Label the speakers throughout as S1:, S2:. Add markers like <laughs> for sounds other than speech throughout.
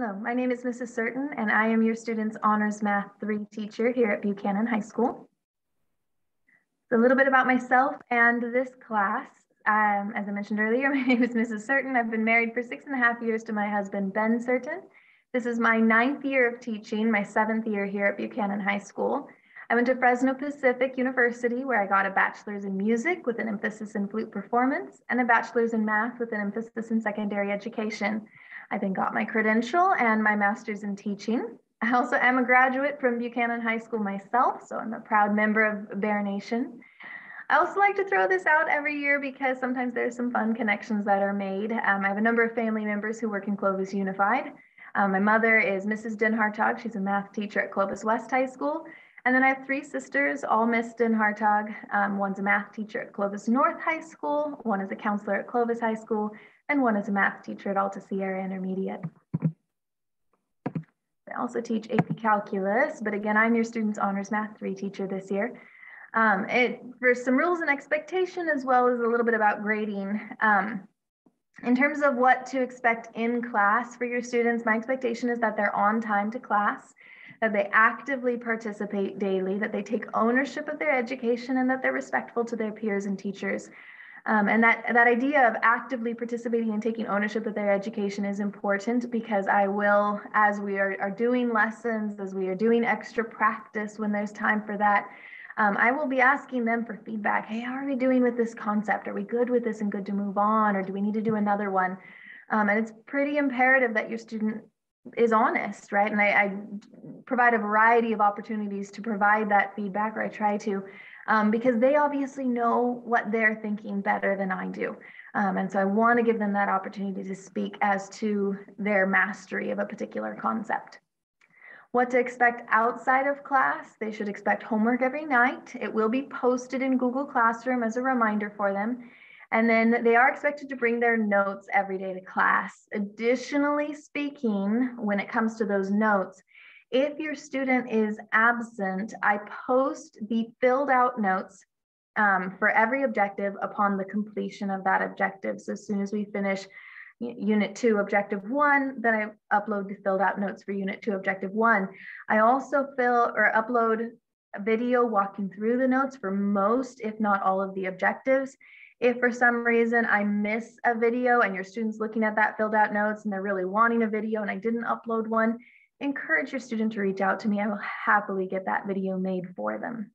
S1: Hello, my name is Mrs. Certain, and I am your student's Honors Math 3 teacher here at Buchanan High School. So a little bit about myself and this class. Um, as I mentioned earlier, <laughs> my name is Mrs. Certain. I've been married for six and a half years to my husband, Ben Certain. This is my ninth year of teaching, my seventh year here at Buchanan High School. I went to Fresno Pacific University where I got a bachelor's in music with an emphasis in flute performance and a bachelor's in math with an emphasis in secondary education. I then got my credential and my master's in teaching. I also am a graduate from Buchanan High School myself, so I'm a proud member of Bear Nation. I also like to throw this out every year because sometimes there's some fun connections that are made. Um, I have a number of family members who work in Clovis Unified. Um, my mother is Mrs. Den Hartog. She's a math teacher at Clovis West High School. And then I have three sisters, all Miss Den Hartog. Um, one's a math teacher at Clovis North High School, one is a counselor at Clovis High School, and one is a math teacher at Alta Sierra Intermediate. I also teach AP Calculus, but again, I'm your Students Honors Math 3 teacher this year. Um, it, for some rules and expectation, as well as a little bit about grading. Um, in terms of what to expect in class for your students, my expectation is that they're on time to class, that they actively participate daily, that they take ownership of their education, and that they're respectful to their peers and teachers. Um, and that, that idea of actively participating and taking ownership of their education is important because I will, as we are, are doing lessons, as we are doing extra practice when there's time for that, um, I will be asking them for feedback. Hey, how are we doing with this concept? Are we good with this and good to move on? Or do we need to do another one? Um, and it's pretty imperative that your student is honest, right? And I, I, provide a variety of opportunities to provide that feedback, or I try to, um, because they obviously know what they're thinking better than I do. Um, and so I want to give them that opportunity to speak as to their mastery of a particular concept. What to expect outside of class, they should expect homework every night. It will be posted in Google Classroom as a reminder for them. And then they are expected to bring their notes every day to class. Additionally speaking, when it comes to those notes, if your student is absent, I post the filled out notes um, for every objective upon the completion of that objective. So as soon as we finish unit two, objective one, then I upload the filled out notes for unit two, objective one. I also fill or upload a video walking through the notes for most, if not all of the objectives. If for some reason I miss a video and your student's looking at that filled out notes and they're really wanting a video and I didn't upload one, encourage your student to reach out to me. I will happily get that video made for them.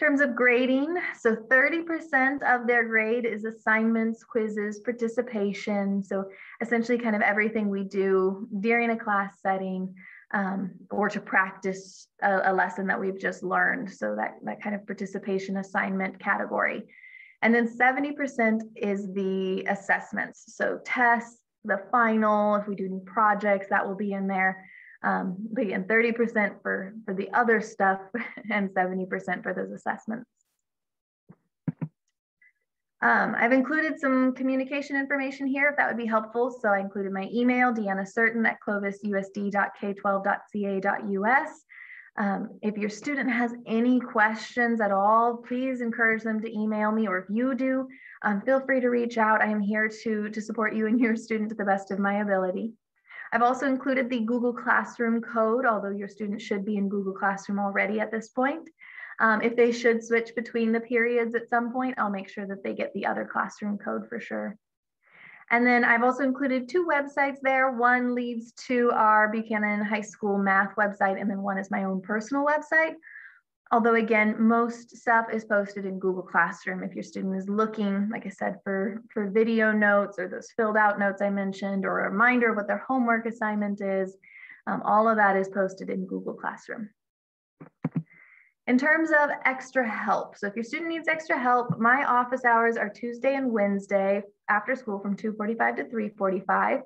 S1: In terms of grading, so 30% of their grade is assignments, quizzes, participation. So essentially kind of everything we do during a class setting um, or to practice a, a, lesson that we've just learned. So that, that kind of participation assignment category. And then 70% is the assessments. So tests, the final, if we do any projects, that will be in there. Um, but again, 30% for, for the other stuff <laughs> and 70% for those assessments. Um, I've included some communication information here if that would be helpful. So I included my email, Deanna Certain at clovisusd.k12.ca.us. Um, if your student has any questions at all, please encourage them to email me, or if you do, um, feel free to reach out. I am here to, to support you and your student to the best of my ability. I've also included the Google Classroom code, although your student should be in Google Classroom already at this point. Um, if they should switch between the periods at some point, I'll make sure that they get the other classroom code for sure. And then I've also included two websites there. One leads to our Buchanan High School math website, and then one is my own personal website. Although again, most stuff is posted in Google Classroom. If your student is looking, like I said, for, for video notes or those filled out notes I mentioned, or a reminder of what their homework assignment is, um, all of that is posted in Google Classroom. In terms of extra help, so if your student needs extra help, my office hours are Tuesday and Wednesday after school from 2.45 to 3.45.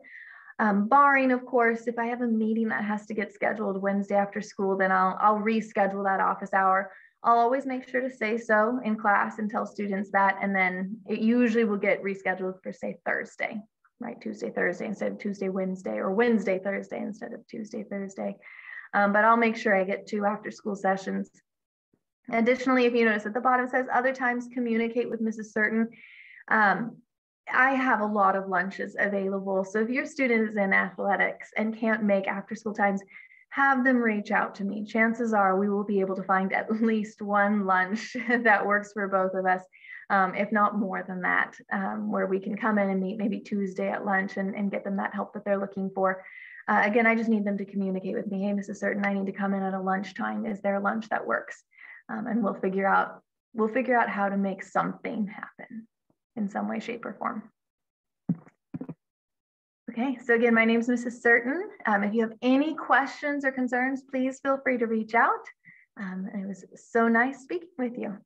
S1: Um, barring, of course, if I have a meeting that has to get scheduled Wednesday after school, then I'll, I'll reschedule that office hour. I'll always make sure to say so in class and tell students that, and then it usually will get rescheduled for say Thursday, right? Tuesday, Thursday instead of Tuesday, Wednesday, or Wednesday, Thursday instead of Tuesday, Thursday. Um, but I'll make sure I get two after school sessions Additionally, if you notice at the bottom says other times communicate with Mrs. Certain. Um, I have a lot of lunches available. So if your student is in athletics and can't make after school times, have them reach out to me. Chances are we will be able to find at <laughs> least one lunch <laughs> that works for both of us, um, if not more than that, um, where we can come in and meet maybe Tuesday at lunch and, and get them that help that they're looking for. Uh, again, I just need them to communicate with me. Hey, Mrs. Certain, I need to come in at a lunchtime. Is there a lunch that works? Um, and we'll figure out we'll figure out how to make something happen in some way, shape, or form. Okay, so again, my name is Mrs. Certain. Um, if you have any questions or concerns, please feel free to reach out. Um, it was so nice speaking with you.